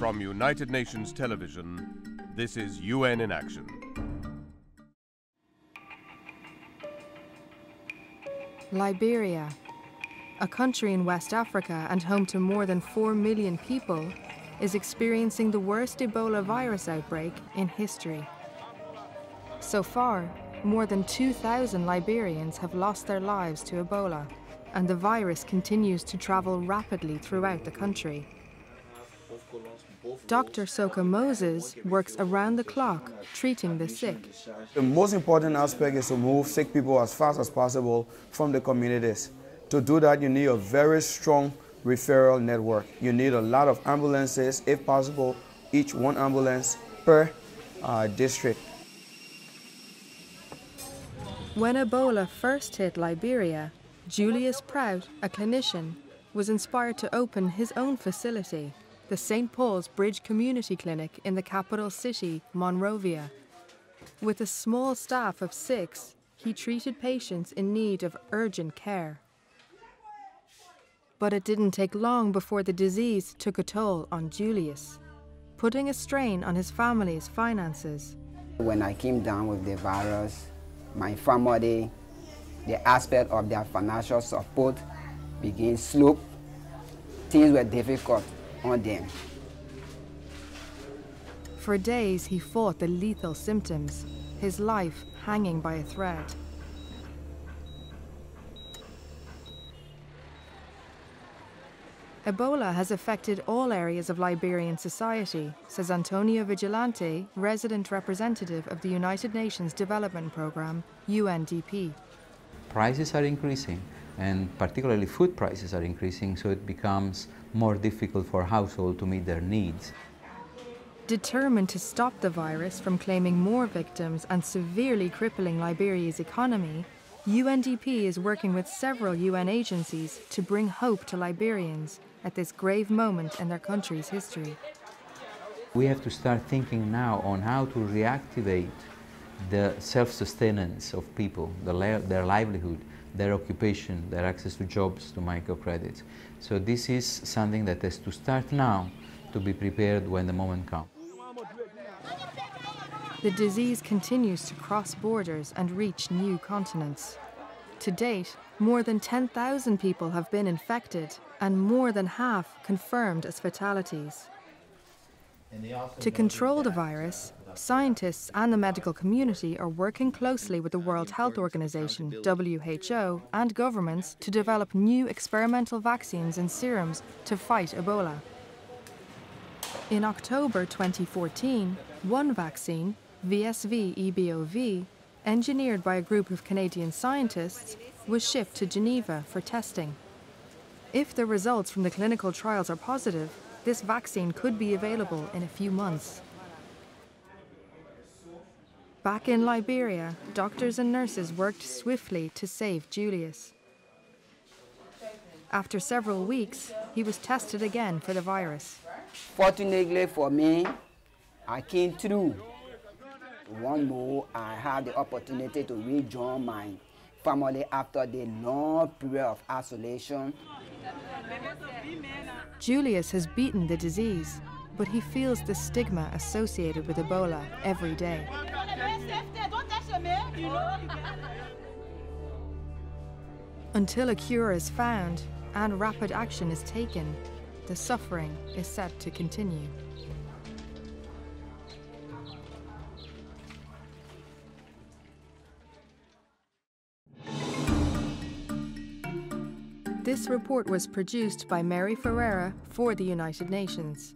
From United Nations Television, this is UN in Action. Liberia, a country in West Africa and home to more than 4 million people, is experiencing the worst Ebola virus outbreak in history. So far, more than 2,000 Liberians have lost their lives to Ebola, and the virus continues to travel rapidly throughout the country. Dr. Soka Moses works around the clock treating the sick. The most important aspect is to move sick people as fast as possible from the communities. To do that, you need a very strong referral network. You need a lot of ambulances, if possible, each one ambulance per uh, district. When Ebola first hit Liberia, Julius Prout, a clinician, was inspired to open his own facility, the St. Paul's Bridge Community Clinic in the capital city, Monrovia. With a small staff of six, he treated patients in need of urgent care. But it didn't take long before the disease took a toll on Julius, putting a strain on his family's finances. When I came down with the virus, my family, the aspect of their financial support began slope. Things were difficult on them. For days, he fought the lethal symptoms, his life hanging by a thread. Ebola has affected all areas of Liberian society, says Antonio Vigilante, resident representative of the United Nations Development Programme, UNDP. Prices are increasing, and particularly food prices are increasing, so it becomes more difficult for households to meet their needs. Determined to stop the virus from claiming more victims and severely crippling Liberia's economy, UNDP is working with several UN agencies to bring hope to Liberians at this grave moment in their country's history. We have to start thinking now on how to reactivate the self-sustenance of people, the their livelihood, their occupation, their access to jobs, to microcredits. So this is something that has to start now to be prepared when the moment comes. The disease continues to cross borders and reach new continents. To date, more than 10,000 people have been infected and more than half confirmed as fatalities. To control the virus, scientists and the medical community are working closely with the World Health Organization, WHO, and governments to develop new experimental vaccines and serums to fight Ebola. In October 2014, one vaccine, VSV EBOV, engineered by a group of Canadian scientists, was shipped to Geneva for testing. If the results from the clinical trials are positive, this vaccine could be available in a few months. Back in Liberia, doctors and nurses worked swiftly to save Julius. After several weeks, he was tested again for the virus. Fortunately for me, I came through. One more, I had the opportunity to rejoin my family after the long period of isolation. Julius has beaten the disease, but he feels the stigma associated with Ebola every day. Until a cure is found and rapid action is taken, the suffering is set to continue. This report was produced by Mary Ferreira for the United Nations.